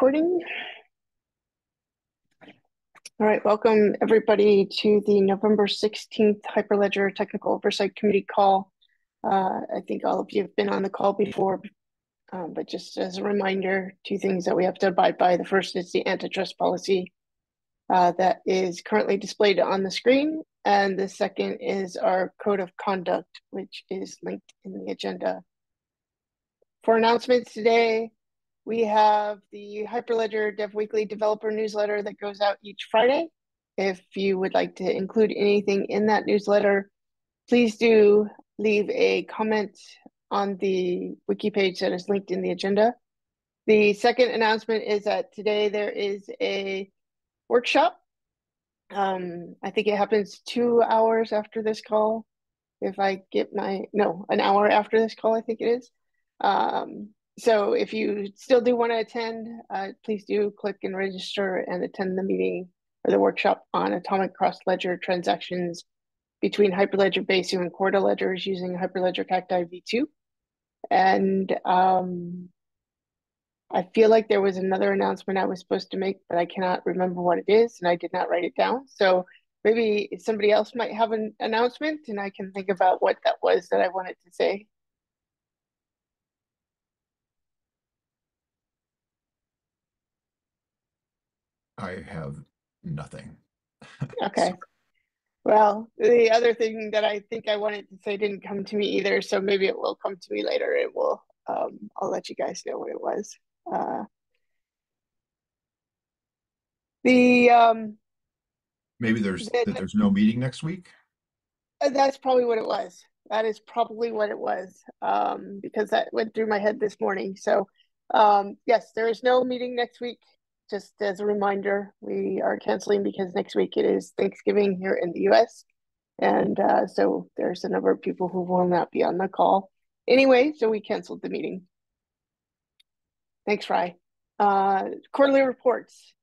recording. All right, welcome everybody to the November 16th Hyperledger Technical Oversight Committee call. Uh, I think all of you have been on the call before, um, but just as a reminder, two things that we have to abide by. The first is the antitrust policy uh, that is currently displayed on the screen. And the second is our code of conduct, which is linked in the agenda. For announcements today, we have the Hyperledger Dev Weekly developer newsletter that goes out each Friday. If you would like to include anything in that newsletter, please do leave a comment on the wiki page that is linked in the agenda. The second announcement is that today there is a workshop. Um, I think it happens two hours after this call. If I get my, no, an hour after this call, I think it is. Um, so if you still do want to attend, uh, please do click and register and attend the meeting or the workshop on atomic cross-ledger transactions between Hyperledger Besu and Corda ledgers using Hyperledger Cacti v2. And um, I feel like there was another announcement I was supposed to make, but I cannot remember what it is, and I did not write it down. So maybe somebody else might have an announcement, and I can think about what that was that I wanted to say. I have nothing. Okay. Well, the other thing that I think I wanted to say didn't come to me either, so maybe it will come to me later. It will. Um, I'll let you guys know what it was. Uh, the um, maybe there's the, that there's no meeting next week. Uh, that's probably what it was. That is probably what it was um, because that went through my head this morning. So um, yes, there is no meeting next week just as a reminder, we are canceling because next week it is Thanksgiving here in the US. And uh, so there's a number of people who will not be on the call. Anyway, so we canceled the meeting. Thanks, Rye. Uh, quarterly reports.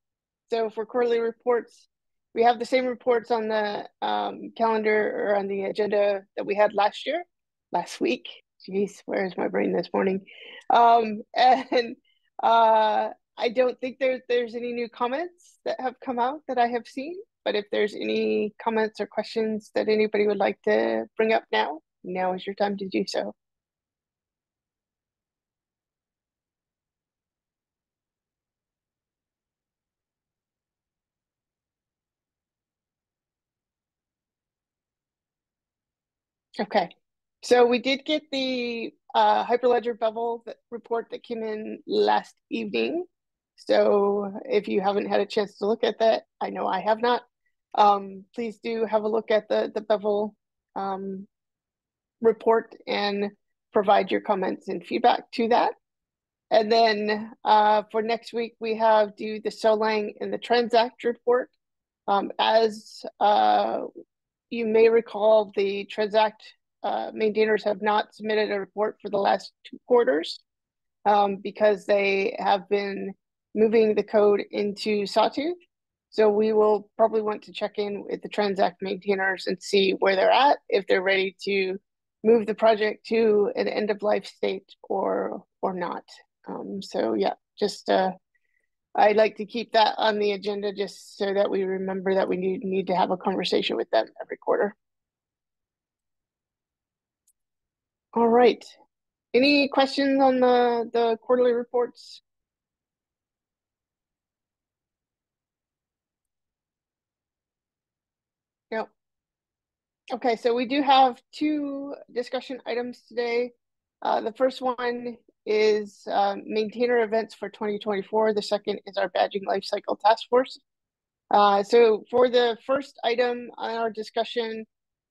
So for quarterly reports, we have the same reports on the um, calendar or on the agenda that we had last year, last week. Jeez, where's my brain this morning? Um, and uh, I don't think there's there's any new comments that have come out that I have seen. But if there's any comments or questions that anybody would like to bring up now, now is your time to do so. Okay, so we did get the uh, Hyperledger Bevel report that came in last evening. So if you haven't had a chance to look at that, I know I have not, um, please do have a look at the, the Bevel um, report and provide your comments and feedback to that. And then uh, for next week, we have do the Solang and the Transact report. Um, as uh, you may recall, the Transact uh, maintainers have not submitted a report for the last two quarters um, because they have been moving the code into Sawtooth. So we will probably want to check in with the Transact maintainers and see where they're at, if they're ready to move the project to an end of life state or or not. Um, so yeah, just uh, I'd like to keep that on the agenda just so that we remember that we need need to have a conversation with them every quarter. All right. Any questions on the the quarterly reports? Okay, so we do have two discussion items today. Uh, the first one is um, maintainer events for 2024. The second is our badging lifecycle task force. Uh, so for the first item on our discussion,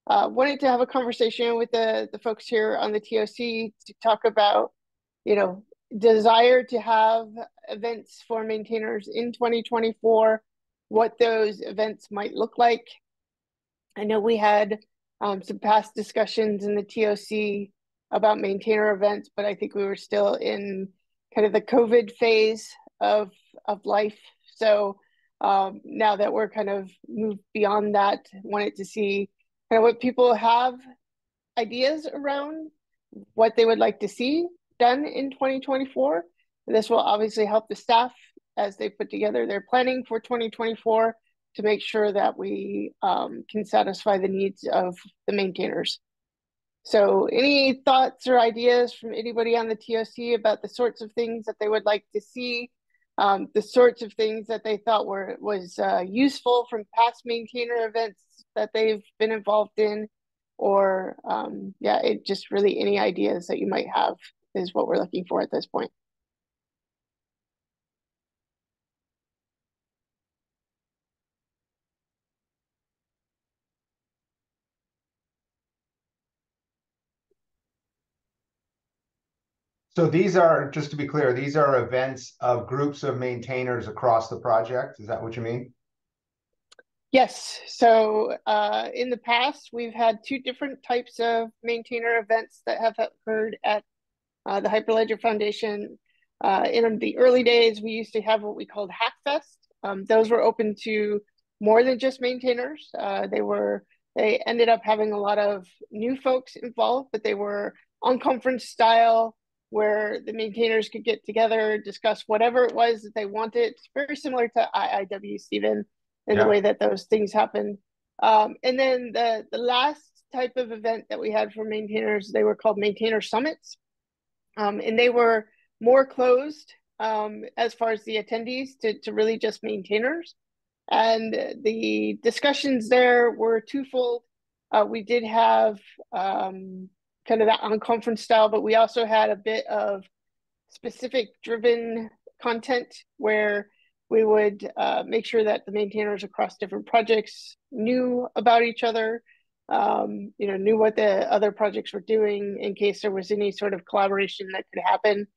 uh, wanted to have a conversation with the, the folks here on the TOC to talk about, you know, desire to have events for maintainers in 2024, what those events might look like, I know we had um, some past discussions in the TOC about maintainer events, but I think we were still in kind of the COVID phase of of life. So um, now that we're kind of moved beyond that, wanted to see kind of what people have ideas around what they would like to see done in 2024. This will obviously help the staff as they put together their planning for 2024 to make sure that we um, can satisfy the needs of the maintainers. So any thoughts or ideas from anybody on the TOC about the sorts of things that they would like to see, um, the sorts of things that they thought were was uh, useful from past maintainer events that they've been involved in, or um, yeah, it just really any ideas that you might have is what we're looking for at this point. So these are, just to be clear, these are events of groups of maintainers across the project. Is that what you mean? Yes. So uh, in the past, we've had two different types of maintainer events that have occurred at uh, the Hyperledger Foundation. Uh, in the early days, we used to have what we called Hackfest. Um, those were open to more than just maintainers. Uh, they were they ended up having a lot of new folks involved, but they were unconference style where the maintainers could get together, discuss whatever it was that they wanted. It's very similar to IIW, Stephen, in yeah. the way that those things happen. Um, and then the, the last type of event that we had for maintainers, they were called maintainer summits. Um, and they were more closed um, as far as the attendees to, to really just maintainers. And the discussions there were twofold. Uh, we did have um, kind of that unconference style, but we also had a bit of specific driven content where we would uh, make sure that the maintainers across different projects knew about each other, um, you know, knew what the other projects were doing in case there was any sort of collaboration that could happen.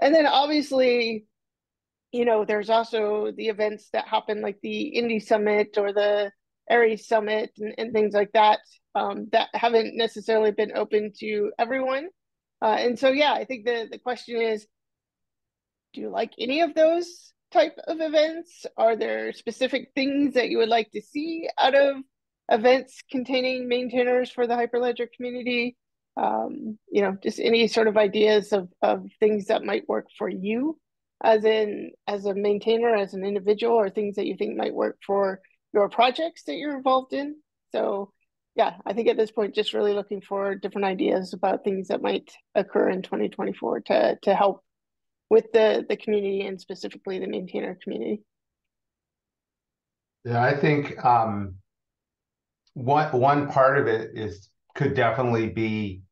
And then obviously, you know, there's also the events that happen like the Indy Summit or the Aries Summit and, and things like that um, that haven't necessarily been open to everyone. Uh, and so, yeah, I think the, the question is, do you like any of those type of events? Are there specific things that you would like to see out of events containing maintainers for the Hyperledger community? Um, you know, just any sort of ideas of, of things that might work for you as in as a maintainer, as an individual, or things that you think might work for your projects that you're involved in. So yeah, I think at this point, just really looking for different ideas about things that might occur in 2024 to to help with the the community and specifically the maintainer community. Yeah, I think um, one one part of it is could definitely be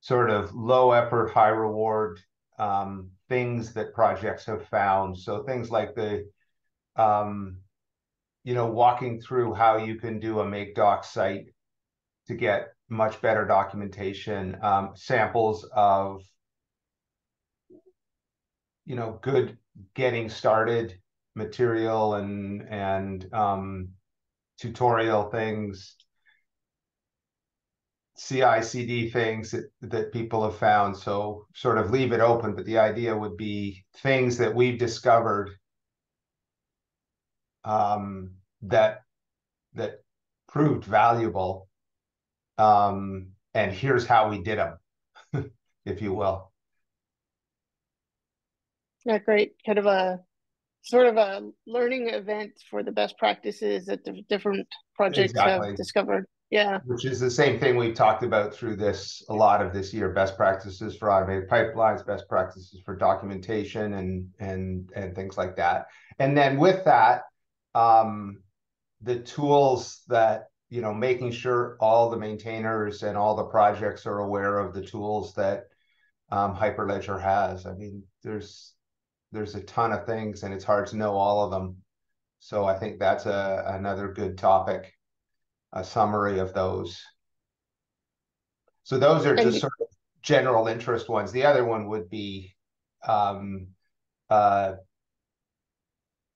sort of low effort, high reward um, things that projects have found. So things like the um, you know, walking through how you can do a MkDocs site to get much better documentation, um, samples of, you know, good getting started material and and um, tutorial things, CI CD things that that people have found. So sort of leave it open, but the idea would be things that we've discovered um, that that proved valuable um, and here's how we did them, if you will. Yeah, great. Kind of a sort of a learning event for the best practices that the different projects exactly. have discovered. Yeah. Which is the same thing we've talked about through this a lot of this year, best practices for automated pipelines, best practices for documentation and and and things like that. And then with that, um, the tools that you know, making sure all the maintainers and all the projects are aware of the tools that um, Hyperledger has. I mean, there's there's a ton of things, and it's hard to know all of them. So I think that's a another good topic, a summary of those. So those are just sort of general interest ones. The other one would be um, uh,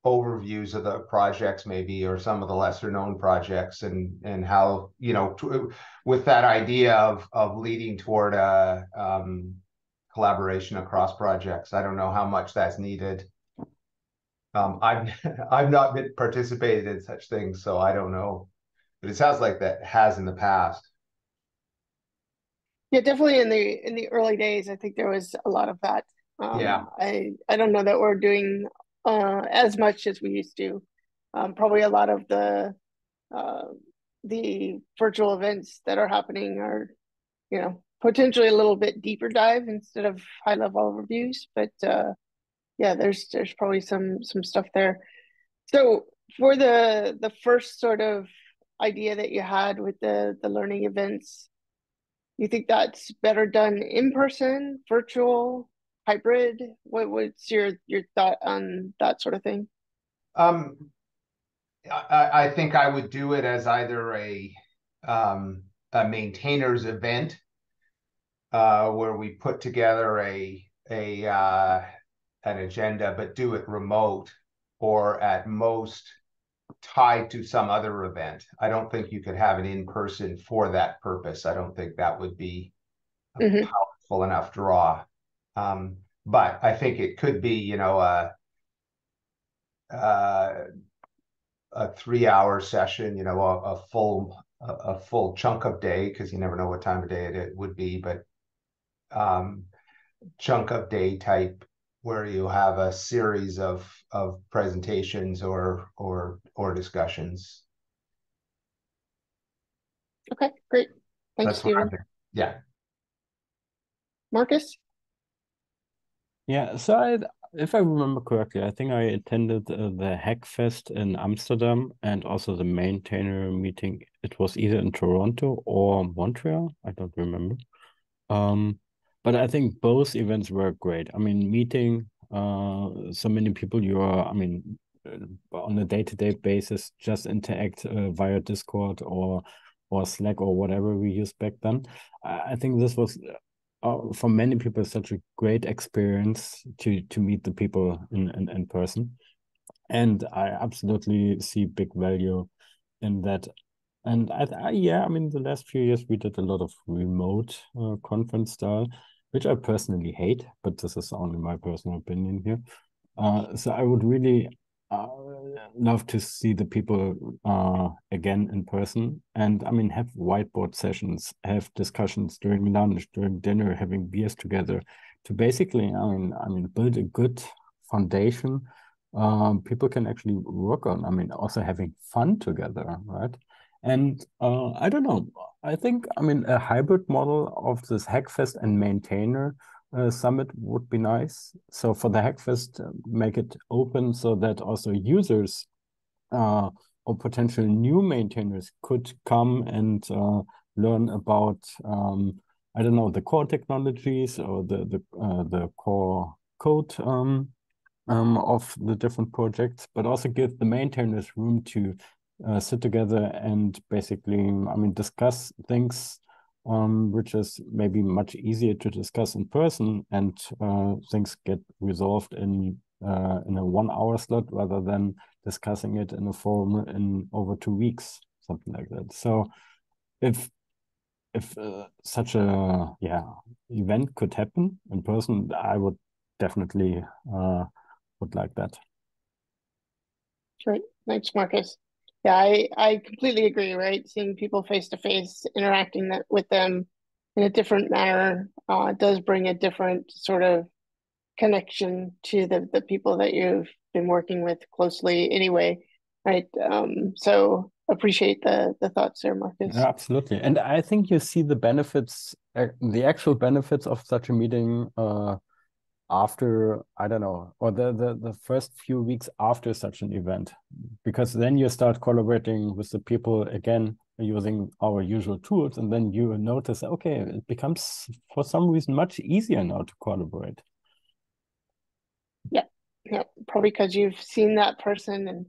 overviews of the projects maybe or some of the lesser known projects and and how you know with that idea of of leading toward a um, collaboration across projects. I don't know how much that's needed. Um, i've i've not been participated in such things so i don't know. But it sounds like that has in the past. Yeah definitely in the in the early days i think there was a lot of that. Um, yeah. I i don't know that we're doing uh, as much as we used to. Um, probably a lot of the uh, the virtual events that are happening are, you know, potentially a little bit deeper dive instead of high level overviews. But uh, yeah, there's there's probably some some stuff there. So for the the first sort of idea that you had with the the learning events, you think that's better done in person, virtual, hybrid? What what's your your thought on that sort of thing? Um, I, I think I would do it as either a um, a maintainers event uh, where we put together a a uh, an agenda, but do it remote or at most tied to some other event. I don't think you could have an in person for that purpose. I don't think that would be a mm-hmm. powerful enough draw. Um, but I think it could be, you know, a a, a three hour session, you know, a, a full a, a, full chunk of day because you never know what time of day it, it would be, but um, chunk of day type where you have a series of of presentations or or or discussions. Okay, great. Thanks, Stephen. Yeah. Marcus? Yeah, so I, if I remember correctly, I think I attended uh, the Hackfest in Amsterdam and also the maintainer meeting. It was either in Toronto or Montreal. I don't remember. Um, but I think both events were great. I mean, meeting uh, so many people you are, I mean, uh, on a day-to-day basis, just interact uh, via Discord or or Slack or whatever we used back then. I think this was uh, for many people such a great experience to to meet the people in in, in person, and I absolutely see big value in that and I, I, yeah, I mean, the last few years we did a lot of remote uh, conference style, which I personally hate, but this is only my personal opinion here. Uh, so I would really uh, love to see the people uh, again in person, and I mean have whiteboard sessions, have discussions during lunch, during dinner, having beers together, to basically, I mean, I mean, build a good foundation. Um, people can actually work on. I mean, also having fun together, right? And uh, I don't know. I think, I mean, a hybrid model of this Hackfest and maintainer uh, summit would be nice. So for the Hackfest, uh, make it open so that also users uh, or potential new maintainers could come and uh, learn about, um, I don't know, the core technologies or the the uh, the core code um, um, of the different projects, but also give the maintainers room to uh, sit together and basically, I mean, discuss things um, which is maybe much easier to discuss in person, and uh, things get resolved in uh, in a one hour slot rather than discussing it in a forum in over two weeks, something like that. So, if if uh, such a yeah event could happen in person, I would definitely uh, would like that. Great, thanks, Marcus. Yeah, I, I completely agree, right? Seeing people face to face, interacting that, with them in a different manner uh, does bring a different sort of connection to the, the people that you've been working with closely anyway, right? Um, so appreciate the the thoughts there, Marcus. Yeah, absolutely. And I think you see the benefits, uh, the actual benefits of such a meeting uh, after i don't know or the, the the first few weeks after such an event because then you start collaborating with the people again using our usual tools and then you notice okay it becomes for some reason much easier now to collaborate. Yeah yeah probably because you've seen that person and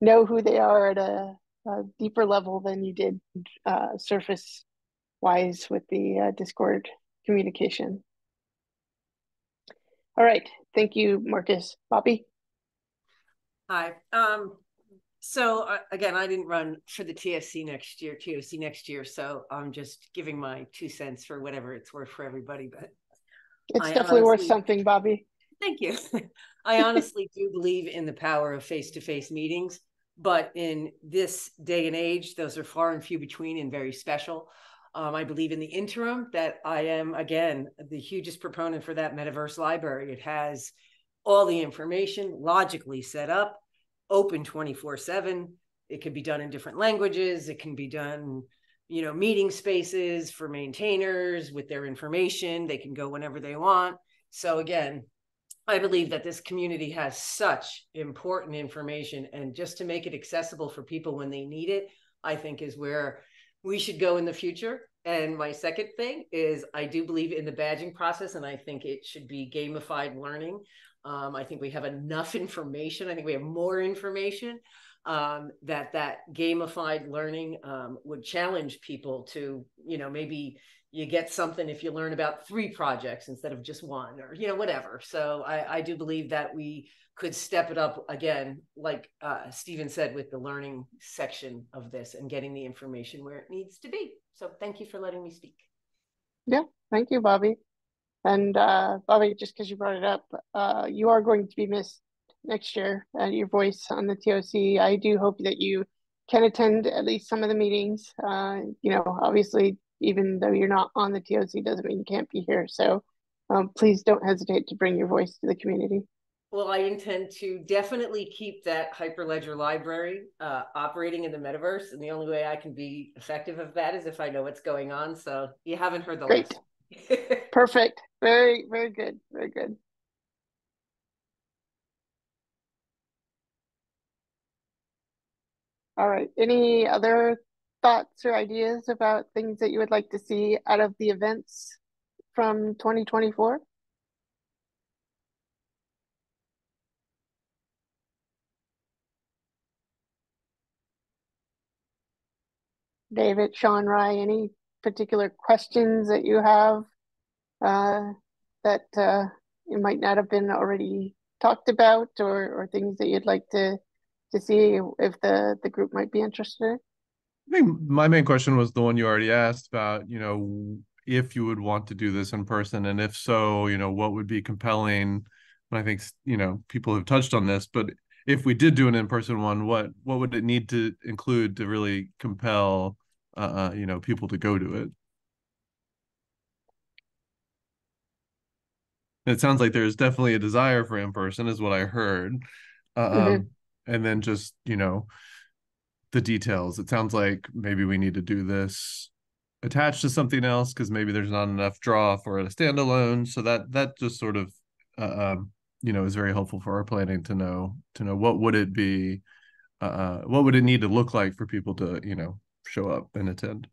know who they are at a, a deeper level than you did uh, surface wise with the uh, discord communication all right. Thank you, Marcus. Bobby? Hi. Um, so uh, again, I didn't run for the TSC next year, TOC next year, so I'm just giving my two cents for whatever it's worth for everybody. But it's I definitely honestly, worth something, Bobby. Thank you. I honestly do believe in the power of face-to-face meetings, but in this day and age, those are far and few between and very special. Um, I believe in the interim that I am, again, the hugest proponent for that metaverse library. It has all the information logically set up, open 24 7. It can be done in different languages. It can be done, you know, meeting spaces for maintainers with their information. They can go whenever they want. So, again, I believe that this community has such important information, and just to make it accessible for people when they need it, I think is where we should go in the future. And my second thing is I do believe in the badging process, and I think it should be gamified learning. Um, I think we have enough information. I think we have more information um, that that gamified learning um, would challenge people to, you know, maybe you get something if you learn about three projects instead of just one or you know whatever. So i, I do believe that we could step it up again like uh, stephen said with the learning section of this and getting the information where it needs to be. So thank you for letting me speak. Yeah thank you bobby. And uh, bobby just because you brought it up uh, you are going to be missed next year uh, your voice on the toc i do hope that you can attend at least some of the meetings. Uh, you know obviously even though you're not on the TOC doesn't mean you can't be here. So um, please don't hesitate to bring your voice to the community. Well, I intend to definitely keep that Hyperledger library uh, operating in the metaverse. And the only way I can be effective of that is if I know what's going on. So you haven't heard the Great. Perfect. Very, very good. Very good. All right. Any other thoughts or ideas about things that you would like to see out of the events from 2024? David, Sean, Rye, any particular questions that you have uh, that uh, you might not have been already talked about or, or things that you'd like to to see if the, the group might be interested in? I think my main question was the one you already asked about, you know, if you would want to do this in person, and if so, you know, what would be compelling? And I think you know people have touched on this, but if we did do an in-person one, what what would it need to include to really compel, uh, uh you know, people to go to it? It sounds like there's definitely a desire for in-person, is what I heard. Uh, mm-hmm. um, and then just you know the details. It sounds like maybe we need to do this attached to something else because maybe there's not enough draw for a standalone. So that that just sort of uh, um, you know is very helpful for our planning to know to know what would it be, uh, uh, what would it need to look like for people to you know show up and attend.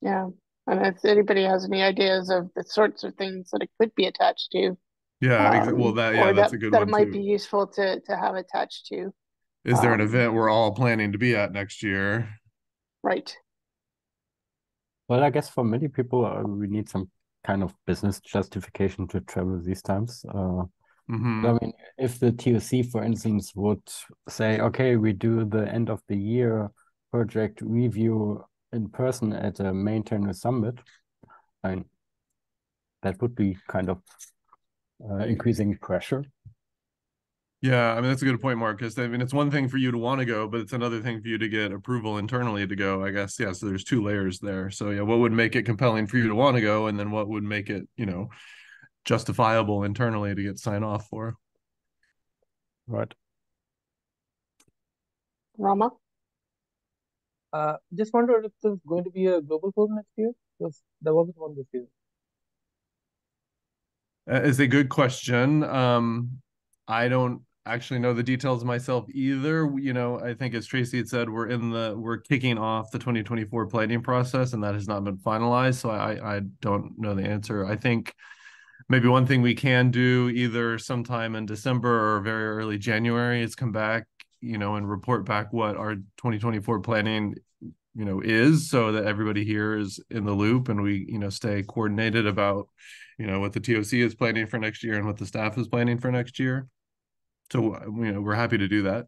Yeah, and if anybody has any ideas of the sorts of things that it could be attached to. Yeah, um, well, that yeah, that's that, a good that one. That might too. be useful to to have attached to. Is there an um, event we're all planning to be at next year? Right. Well, I guess for many people, uh, we need some kind of business justification to travel these times. Uh, mm-hmm. I mean, if the TOC, for instance, would say, okay, we do the end of the year project review in person at a maintainer summit, and that would be kind of uh, increasing pressure. Yeah, I mean that's a good point, Mark. Because I mean it's one thing for you to want to go, but it's another thing for you to get approval internally to go. I guess yeah. So there's two layers there. So yeah, what would make it compelling for you to want to go, and then what would make it you know justifiable internally to get sign off for? Right. Rama. Uh, just wondered if there's going to be a global forum next year because there wasn't one this year. Uh, is a good question. Um, I don't actually know the details myself either. You know, I think as Tracy had said, we're in the we're kicking off the 2024 planning process, and that has not been finalized. So I I don't know the answer. I think maybe one thing we can do either sometime in December or very early January is come back, you know, and report back what our 2024 planning you know is so that everybody here is in the loop and we you know stay coordinated about you know what the TOC is planning for next year and what the staff is planning for next year so you know, we're happy to do that.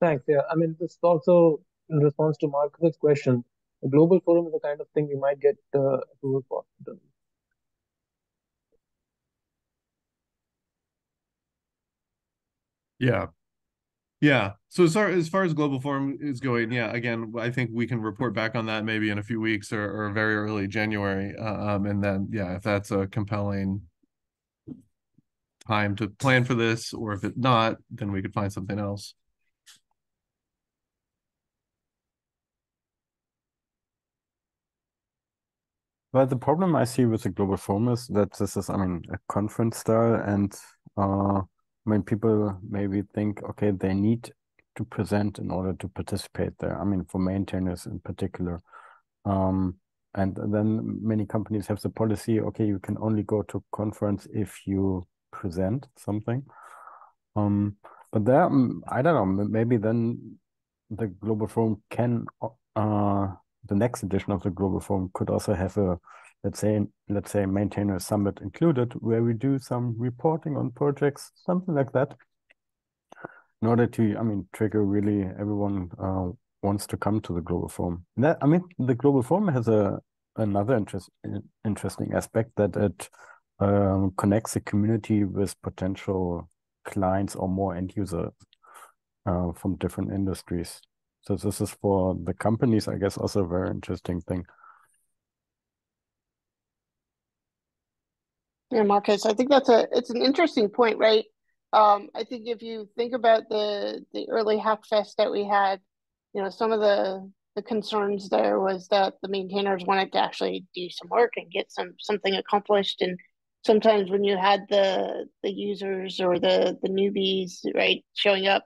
Thanks. Yeah, I mean, this is also in response to Marcus's question. A global forum is the kind of thing we might get uh, approval for. Yeah. Yeah. So as far as far as global forum is going, yeah, again, I think we can report back on that maybe in a few weeks or, or very early January. Uh, um, and then yeah, if that's a compelling time to plan for this, or if it not, then we could find something else. But the problem I see with the global forum is that this is, I mean, a conference style, and uh, when people maybe think, okay, they need to present in order to participate there. I mean, for maintainers in particular. Um, and then many companies have the policy, okay, you can only go to conference if you present something. Um, but there, mm, I don't know, maybe then the global forum can uh, the next edition of the Global Forum could also have a, let's say, let's say maintainer summit included, where we do some reporting on projects, something like that, in order to, I mean, trigger really everyone uh, wants to come to the Global Forum. That, I mean, the Global Forum has a another interest, interesting aspect that it um, connects the community with potential clients or more end users uh, from different industries. So this is for the companies, I guess, also a very interesting thing. Yeah, Marcus, I think that's a it's an interesting point, right? Um, I think if you think about the the early Hackfest that we had, you know, some of the the concerns there was that the maintainers wanted to actually do some work and get some something accomplished. And sometimes when you had the the users or the the newbies, right, showing up,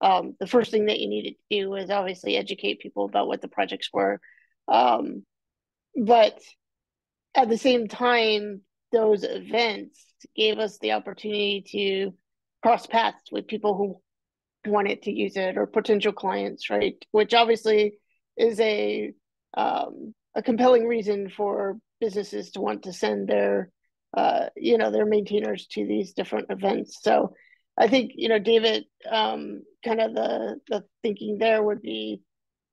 um, the first thing that you needed to do was obviously educate people about what the projects were. Um, but at the same time, those events gave us the opportunity to cross paths with people who wanted to use it or potential clients, right? Which obviously is a um, a compelling reason for businesses to want to send their uh, you know their maintainers to these different events. So I think you know, David, um, kind of the the thinking there would be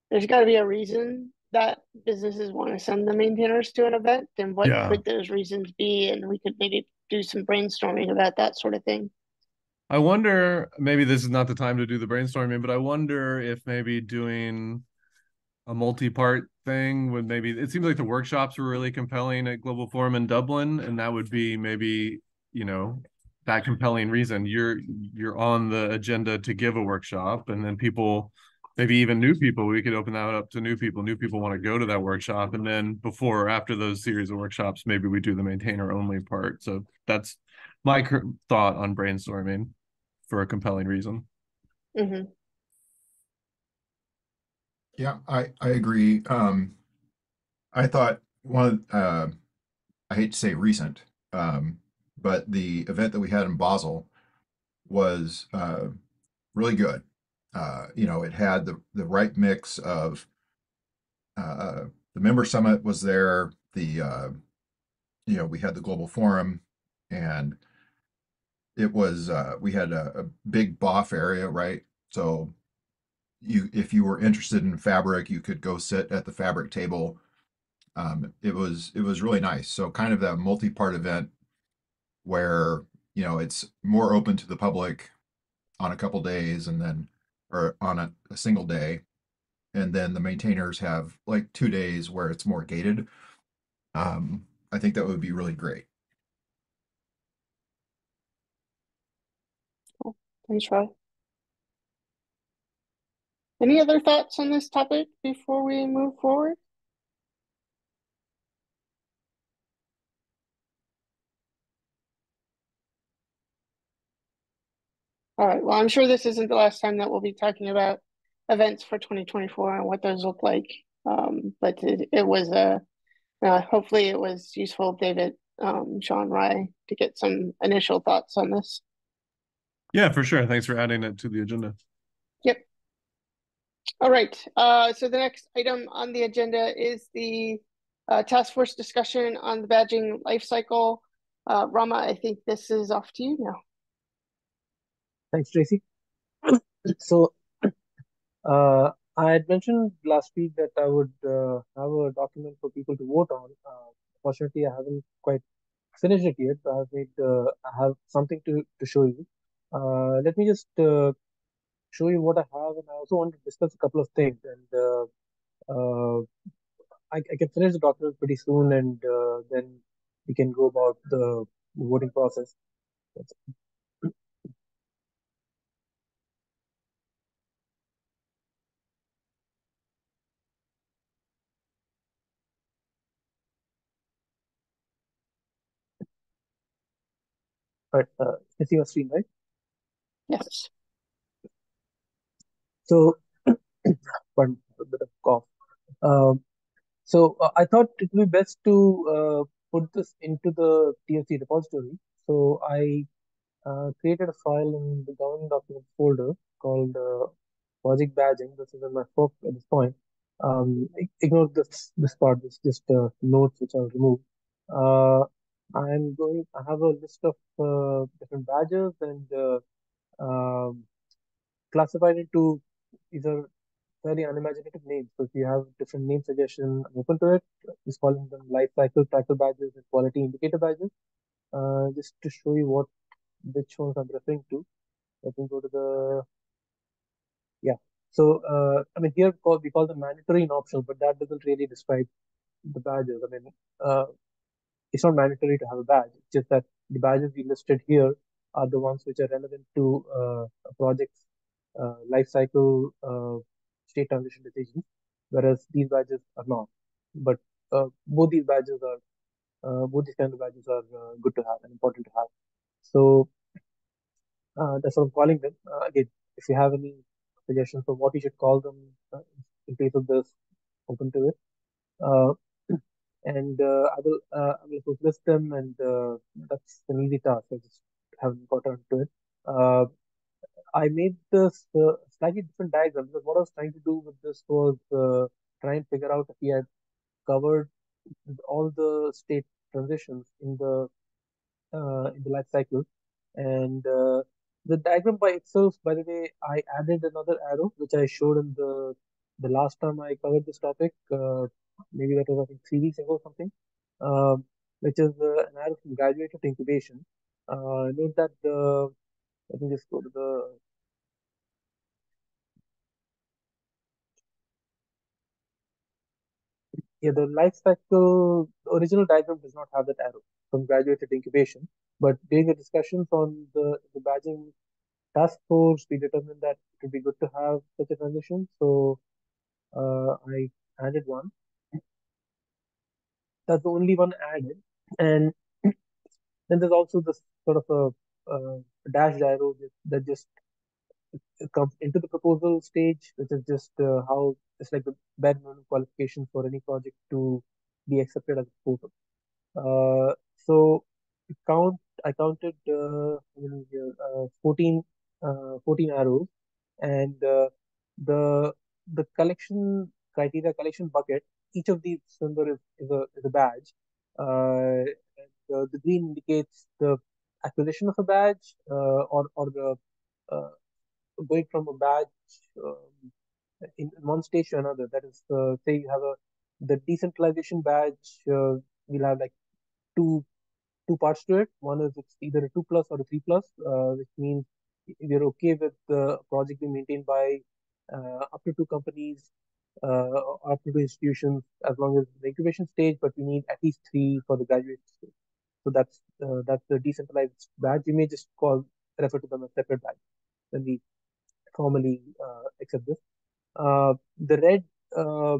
there's got to be a reason that businesses want to send the maintainers to an event, and what yeah. could those reasons be? And we could maybe do some brainstorming about that sort of thing. I wonder, maybe this is not the time to do the brainstorming, but I wonder if maybe doing a multi-part thing would maybe it seems like the workshops were really compelling at Global Forum in Dublin, and that would be maybe you know that compelling reason. You're you're on the agenda to give a workshop and then people maybe even new people we could open that up to new people. New people want to go to that workshop and then before or after those series of workshops maybe we do the maintainer only part. So that's my thought on brainstorming for a compelling reason. Mm-hmm. Yeah i i agree um i thought one uh i hate to say recent um but the event that we had in Basel was uh, really good. Uh, you know, it had the the right mix of uh, the member summit was there. The uh, you know we had the global forum, and it was uh, we had a, a big BOF area, right? So you if you were interested in fabric, you could go sit at the fabric table. Um, it was it was really nice. So kind of that multi-part event where you know it's more open to the public on a couple days and then or on a, a single day and then the maintainers have like two days where it's more gated um i think that would be really great cool. thanks Roy. Any other thoughts on this topic before we move forward All right. Well, I'm sure this isn't the last time that we'll be talking about events for 2024 and what those look like. Um, but it, it was a, uh, hopefully it was useful, David, um, Sean, Rye, to get some initial thoughts on this. Yeah, for sure. Thanks for adding it to the agenda. All right. Uh, so the next item on the agenda is the uh, task force discussion on the badging lifecycle. Uh, Rama, I think this is off to you now. Thanks, Tracy. So, uh, I had mentioned last week that I would uh, have a document for people to vote on. Uh, fortunately, I haven't quite finished it yet. I have made, I have something to, to show you. Let me just show you what I have, and I also want to discuss a couple of things. And uh, uh I, I, can finish the document pretty soon, and uh, then we can go about the voting process. But uh, you see your screen, right? Yes. So, a bit of cough. Um, so uh, I thought it would be best to uh, put this into the TFC repository. So I uh, created a file in the government documents folder called uh, project badging. This is in my fork at this point. Um, ignore this this part. This just uh, notes which I'll remove. Uh, I'm going. I have a list of different badges and um, classified into either very unimaginative names. So if you have different name suggestion, open to it. Just calling them life cycle tracker badges and quality indicator badges. Uh, just to show you what which ones I'm referring to. Let me go to the yeah. So uh, I mean here call, we call them mandatory and optional, but that doesn't really describe the badges. I mean uh, it's not mandatory to have a badge. It's just that the badges we listed here are the ones which are relevant to uh, a project's uh, life cycle uh, state transition decisions, whereas these badges are not. But uh, both these badges are uh, both these kind of badges are uh, good to have and important to have. So uh, that's what I'm calling them. Again, if you have any suggestions for what you should call them in case of this, open to it. And I will I will list them, and that's an easy task. I just haven't got onto it. I made this slightly different diagram because what I was trying to do with this was try and figure out if we had covered all the state transitions in the uh, in the life cycle. And uh, the diagram by itself, by the way, I added another arrow which I showed in the the last time I covered this topic. Uh, maybe that was I think three weeks ago or something. Um, which is uh, an arrow from graduate to incubation. Uh, note that the let me just go to the yeah, the life cycle the original diagram does not have that arrow from graduated incubation. But during the discussions on the, the badging task force, we determined that it would be good to have such a transition. So uh, I added one. That's the only one added. And then there's also this sort of a, a dashed arrow that just comes into the proposal stage, which is just uh, how it's like the bare minimum qualification for any project to be accepted as a proposal. Uh, so count, I counted uh, uh, 14, uh, 14 arrows, and uh, the the collection criteria collection bucket. Each of these symbol is, is a is a badge. Uh, the green indicates the acquisition of a badge, or or the going from a badge um, in one stage to another. That is, uh, say you have a the decentralization badge. Uh, we'll have like two two parts to it. One is it's either a two plus or a three plus, uh, which means we're okay with the project being maintained by uh, up to two companies, uh, up to two institutions, as long as the incubation stage. But we need at least three for the graduate stage. So that's uh, that's the decentralized badge. You may just call refer to them as separate badge when we formally uh, accept this. Uh, the red uh,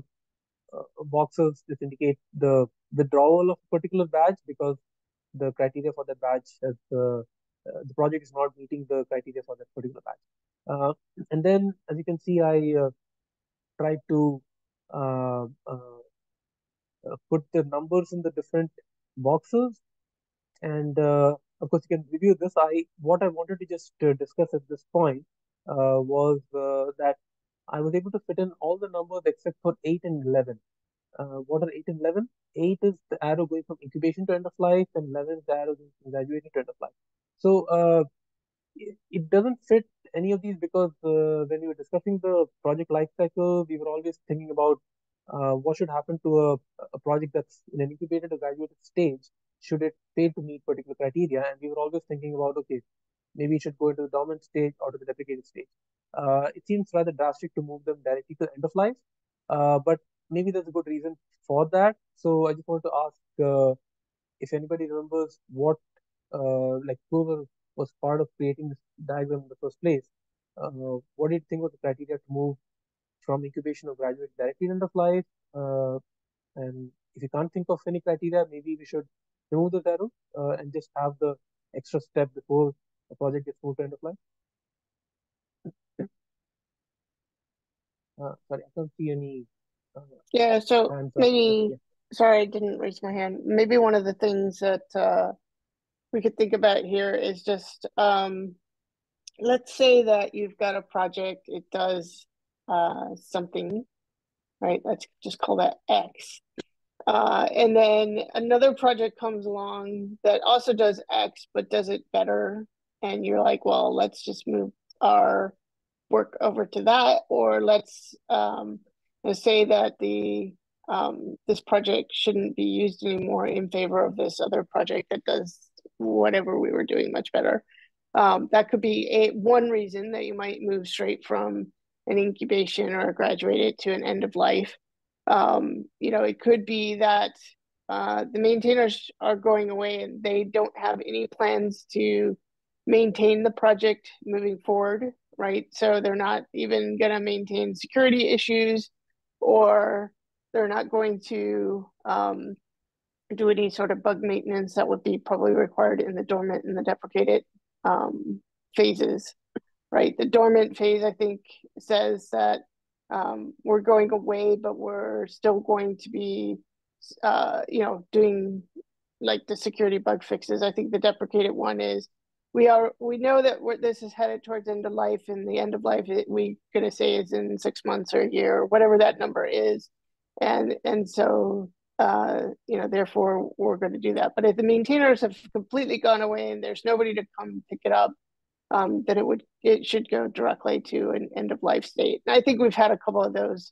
boxes just indicate the withdrawal of a particular badge because the criteria for that badge has uh, the project is not meeting the criteria for that particular badge. Uh, and then, as you can see, I uh, tried to put the numbers in the different boxes. And of course, you can review this. I what I wanted to just discuss at this point was that I was able to fit in all the numbers except for 8 and 11. Uh, what are 8 and 11? 8 is the arrow going from incubation to end of life, and 11 is the arrow going from graduating to end of life. So uh, it, it, doesn't fit any of these because uh, when we were discussing the project life cycle, we were always thinking about uh, what should happen to a, a project that's in an incubated or graduated stage should it fail to meet particular criteria. And we were always thinking about, okay, maybe it should go into the dormant stage or to the deprecated stage. Uh, it seems rather drastic to move them directly to end of life, uh, but maybe there's a good reason for that. So I just want to ask uh, if anybody remembers what uh, like Clover was part of creating this diagram in the first place. Uh, what did you think was the criteria to move from incubation of graduate directly to end of life? Uh, and if you can't think of any criteria, maybe we should remove the arrow and just have the extra step before the project gets moved to end of life? Uh, sorry, I don't see any. Uh, Yeah, so maybe, Yeah. sorry, I didn't raise my hand. Maybe one of the things that uh we could think about here is just um let's say that you've got a project, it does uh something, right? Let's just call that X. Uh, and then another project comes along that also does X, but does it better. And you're like, well, let's just move our work over to that, or let's um, say that the um, this project shouldn't be used anymore in favor of this other project that does whatever we were doing much better. Um, that could be a one reason that you might move straight from an incubation or graduate it to an end of life. Um, you know, it could be that uh, the maintainers are going away and they don't have any plans to maintain the project moving forward, right? So they're not even going to maintain security issues or they're not going to um, do any sort of bug maintenance that would be probably required in the dormant and the deprecated um, phases, right? The dormant phase, I think, says that um, we're going away, but we're still going to be, uh, you know, doing like the security bug fixes. I think the deprecated one is we are we know that this is headed towards end of life, and the end of life it, we gonna say is in six months or a year or whatever that number is, and and so uh, you know therefore we're going to do that. But if the maintainers have completely gone away and there's nobody to come pick it up, um, then it would it should go directly to an end of life state. And I think we've had a couple of those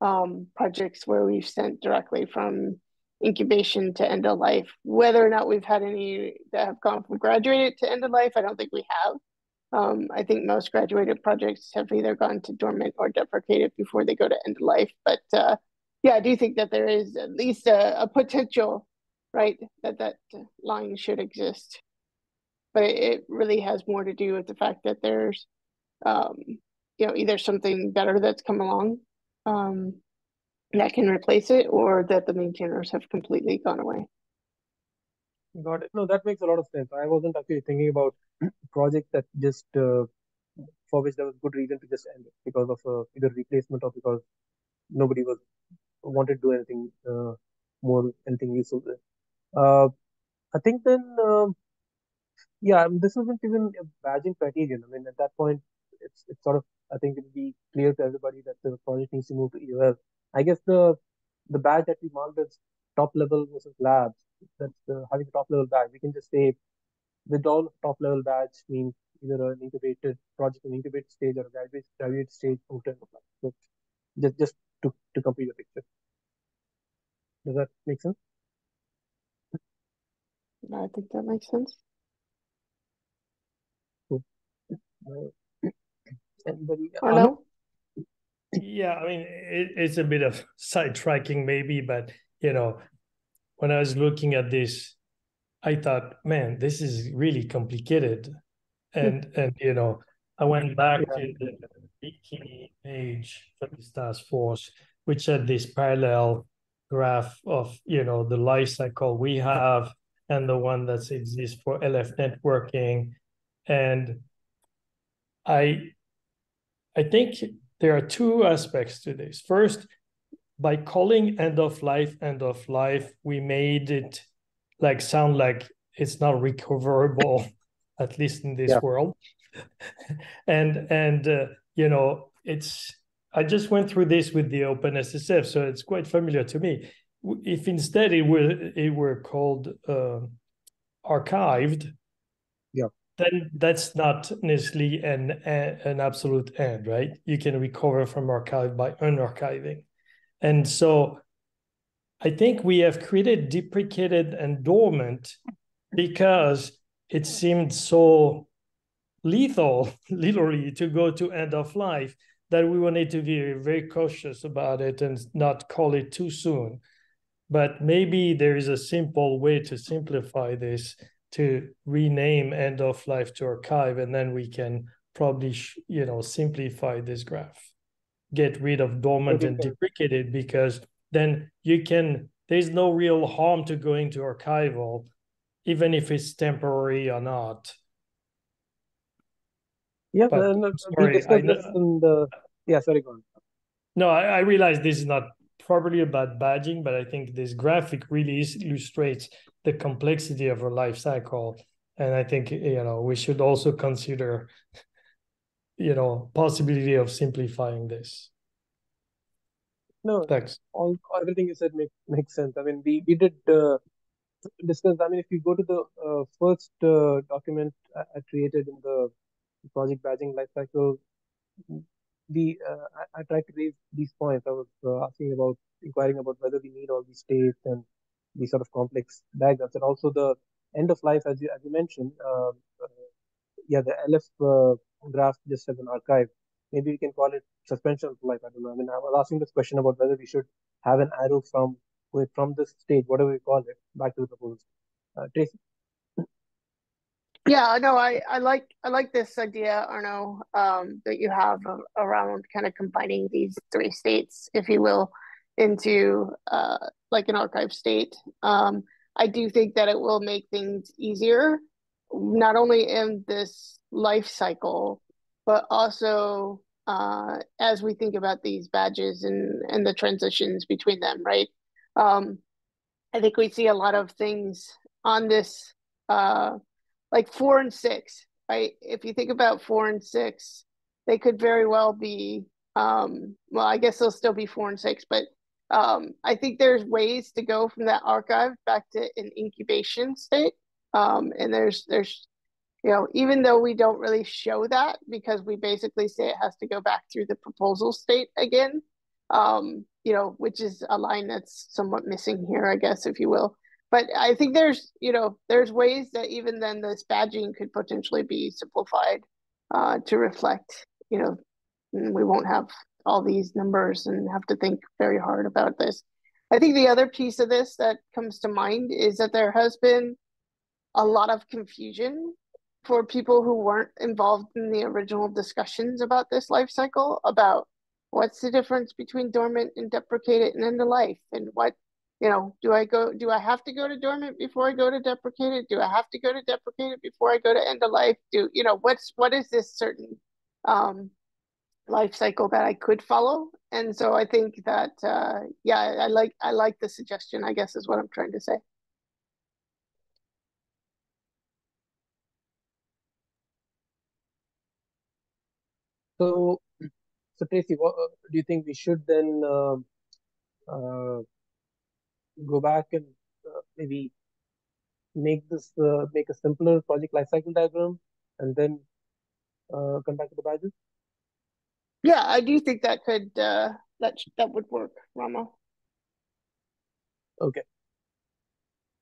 um, projects where we've sent directly from incubation to end of life. Whether or not we've had any that have gone from graduated to end of life, I don't think we have. Um, I think most graduated projects have either gone to dormant or deprecated before they go to end of life. But uh, yeah, I do think that there is at least a, a potential, right, that that line should exist. But it, it really has more to do with the fact that there's, um, you know, either something better that's come along um, that can replace it, or that the maintainers have completely gone away. Got it. No, that makes a lot of sense. I wasn't actually thinking about projects that just uh, for which there was good reason to just end it because of uh, either replacement or because nobody was wanted to do anything uh, more anything useful. Uh, I think then, um, yeah, this isn't even a badging criterion. I mean, at that point, it's it's sort of I think it'll be clear to everybody that the project needs to move to EOL. I guess the the badge that we marked as top level versus labs, that's uh, having a top level badge. We can just say withdrawal top level badge means either an incubated project an incubated stage or a graduate graduate stage of So just just to, to complete the picture. Does that make sense? I think that makes sense. Cool. Uh, anybody? Or no? Yeah, I mean, it, it's a bit of sidetracking maybe, but you know, when I was looking at this, I thought, man, this is really complicated. Hmm. And and you know, I went back to the wiki page for this task force, which had this parallel graph of you know the life cycle we have and the one that exists for LF networking. And I I think there are two aspects to this. First, by calling end of life end of life, we made it like sound like it's not recoverable, at least in this Yeah. world. and and uh, you know, it's I just went through this with the OpenSSF, so it's quite familiar to me. If instead it were it were called uh, archived. Then that's not necessarily an an absolute end, right? You can recover from archive by unarchiving, and so I think we have created deprecated and dormant because it seemed so lethal, literally, to go to end of life that we wanted to be very cautious about it and not call it too soon. But maybe there is a simple way to simplify this to rename end of life to archive, and then we can probably, you know, simplify this graph, get rid of dormant and deprecated because then you can. There's no real harm to going to archival even if it's temporary or not. Yeah, But, and, uh, sorry, I- the. Yeah, sorry, go on. No, I, I realize this is not probably about badging, but I think this graphic really is, illustrates the complexity of a life cycle. And I think, you know, we should also consider, you know, possibility of simplifying this. No, Thanks. all everything you said make, makes sense. I mean, we we did uh, discuss. I mean, if you go to the uh, first uh, document I, I created in the project badging lifecycle, we uh, I, I tried to raise these points. I was uh, asking about inquiring about whether we need all these states and these sort of complex diagrams, and also the end of life, as you as you mentioned. Uh, uh, yeah, the LF uh, graph just as an archive. Maybe we can call it suspension of life. I don't know. I mean, I was asking this question about whether we should have an arrow from from this state, whatever we call it, back to the proposal. Uh, Tracy. Yeah, no, I, I like I like this idea, Arnaud, um, that you have around kind of combining these three states, if you will, into uh, like an archive state. Um, I do think that it will make things easier, not only in this life cycle, but also uh, as we think about these badges and and the transitions between them, right? Um, I think we see a lot of things on this. Uh, like four and six, right? If you think about four and six, they could very well be, um, well, I guess they'll still be four and six, but um, I think there's ways to go from that archive back to an incubation state. Um, and there's, there's, you know, even though we don't really show that because we basically say it has to go back through the proposal state again, um, you know, which is a line that's somewhat missing here, I guess, if you will but I think there's, you know, there's ways that even then this badging could potentially be simplified uh, to reflect, you know, we won't have all these numbers and have to think very hard about this. I think the other piece of this that comes to mind is that there has been a lot of confusion for people who weren't involved in the original discussions about this life cycle about what's the difference between dormant and deprecated and end of life and what you know, do I go, do I have to go to dormant before I go to deprecated? Do I have to go to deprecated before I go to end of life? Do, you know, what's, what is this certain um, life cycle that I could follow? And so I think that, uh, yeah, I like, I like the suggestion, I guess is what I'm trying to say. So, so Tracy, what uh, do you think we should then uh, uh, go back and uh, maybe make this uh, make a simpler project lifecycle diagram and then come back to the badges? Yeah, I do think that could, uh, that, that would work, Rama. Okay.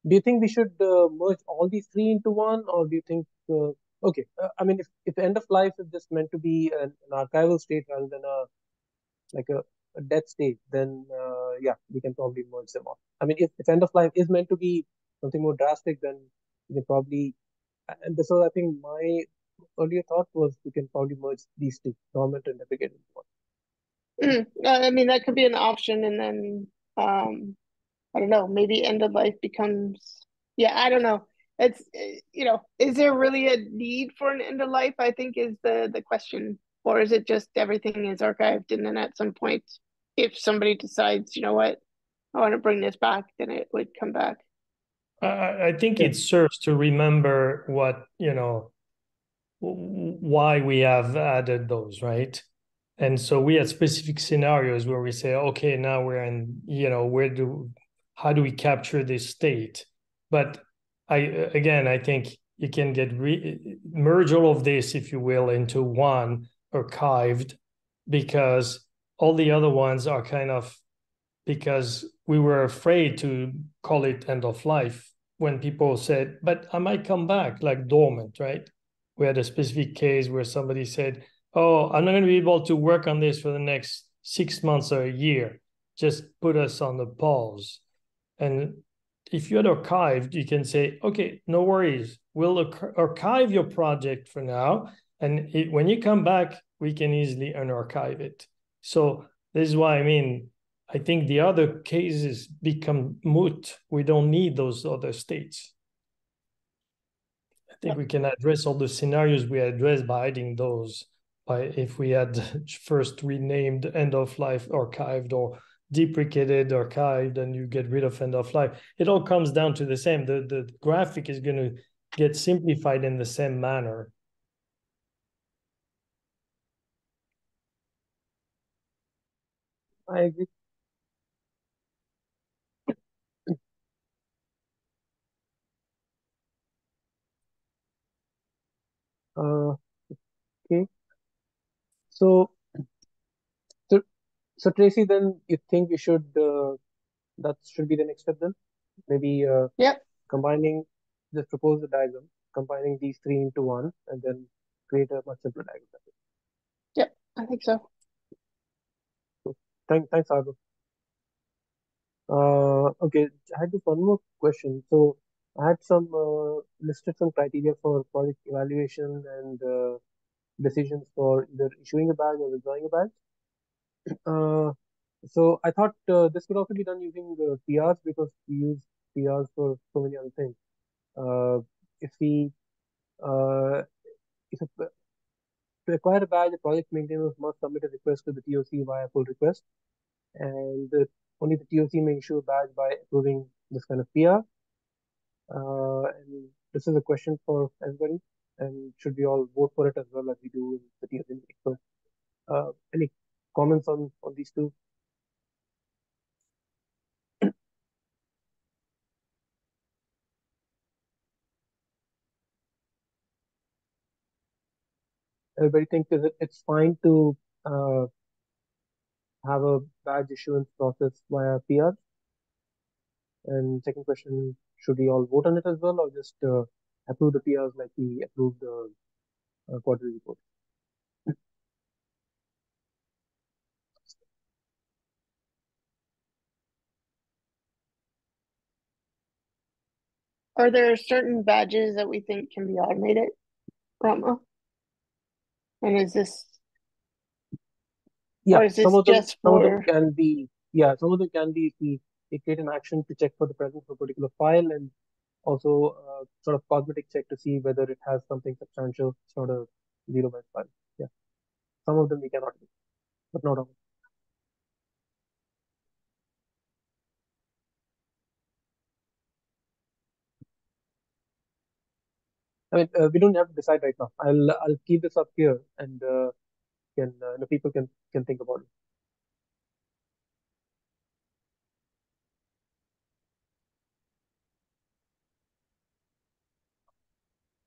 Do you think we should uh, merge all these three into one, or do you think? Uh, okay, uh, I mean, if if end of life is just meant to be an, an archival state rather than a like a, a death state, then uh, yeah, we can probably merge them all. I mean, if, if end of life is meant to be something more drastic, then we can probably. And this was, I think, my earlier thought was we can probably merge these two, dormant and deprecated. Mm, I mean, that could be an option and then, um, I don't know, maybe end of life becomes, yeah, I don't know. It's, uh, you know, is there really a need for an end of life? I think is the, the question. Or is it just everything is archived and then at some point, if somebody decides, you know what, I want to bring this back, then it would come back. I, I think Yeah. it serves to remember what, you know, w- why we have added those, right? And so we had specific scenarios where we say, okay, now we're in, you know, where do, how do we capture this state? But I, again, I think you can get re- merge all of this, if you will, into one archived because all the other ones are kind of because we were afraid to call it end of life when people said, but I might come back like dormant, right? We had a specific case where somebody said, Oh, I'm not going to be able to work on this for the next six months or a year. Just put us on the pause. And if you had archived, you can say, okay, no worries. We'll archive your project for now. And it, when you come back, we can easily unarchive it. So this is why I mean, I think the other cases become moot. We don't need those other states. Think we can address all the scenarios we addressed by adding those. By if we had first renamed end of life archived or deprecated archived and you get rid of end of life, it all comes down to the same. The the graphic is going to get simplified in the same manner. I agree. Uh, okay. So, so, so Tracy, then you think we should, uh, that should be the next step then? Maybe, uh, Yep. combining, just propose the diagram, combining these three into one, and then create a much simpler diagram. Yep, I think so. Thank, thanks, Arnaud. Uh, okay, I had just one more question. So I had some uh, listed some criteria for project evaluation and uh, decisions for either issuing a badge or withdrawing a badge. Uh, so I thought uh, this could also be done using uh, PRs because we use PRs for so many other things. Uh, if we if a, to acquire a badge, the project maintainers must submit a request to the TOC via pull request, and the, only the TOC may issue a badge by approving this kind of PR. Uh, and this is a question for everybody, and should we all vote for it as well as we do in the TOC meeting? So, uh, any comments on on these two? Everybody think is it it's fine to uh, have a badge issuance process via PR? And second question, should we all vote on it as well, or just uh, approve the PRs like we approved the uh, quarterly report? Are there certain badges that we think can be automated, Rama? And is this, Yeah, or is this some of them, just some of them for, can be, yeah, some of them can be if we create an action to check for the presence of a particular file and also uh, sort of cosmetic check to see whether it has something substantial. Not a zero byte file. Yeah, some of them we cannot do, but not all. I mean, uh, we don't have to decide right now. I'll I'll keep this up here, and uh, can uh, the people can can think about it.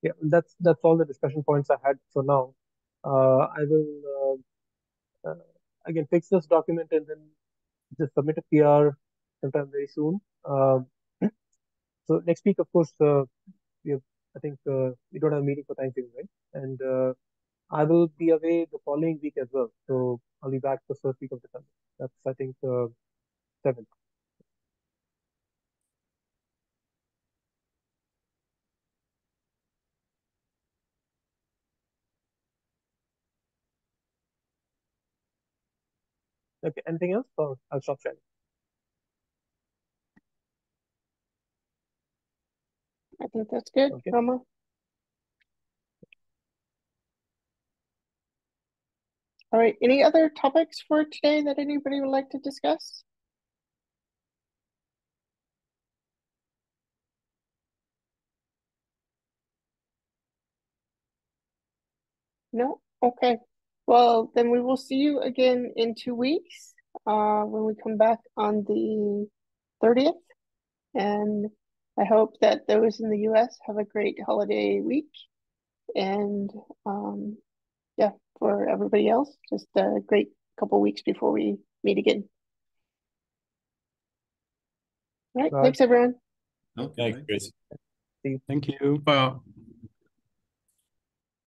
Yeah, that's that's all the discussion points I had for now. Uh, I will uh, uh, again fix this document and then just submit a PR sometime very soon. Um, so next week, of course, uh, we have, I think uh, we don't have a meeting for Thanksgiving, right? And uh, I will be away the following week as well. So I'll be back the first week of December. That's I think seventh. Okay, anything else? Or I'll stop sharing. I think that's good, Okay. Rama. All right, any other topics for today that anybody would like to discuss? No? Okay. Well, then we will see you again in two weeks, uh, when we come back on the thirtieth. And I hope that those in the US have a great holiday week. And, um, yeah, for everybody else, just a great couple weeks before we meet again. All right, Bye. thanks, everyone. Okay. Thanks, Chris. Thank you. Well,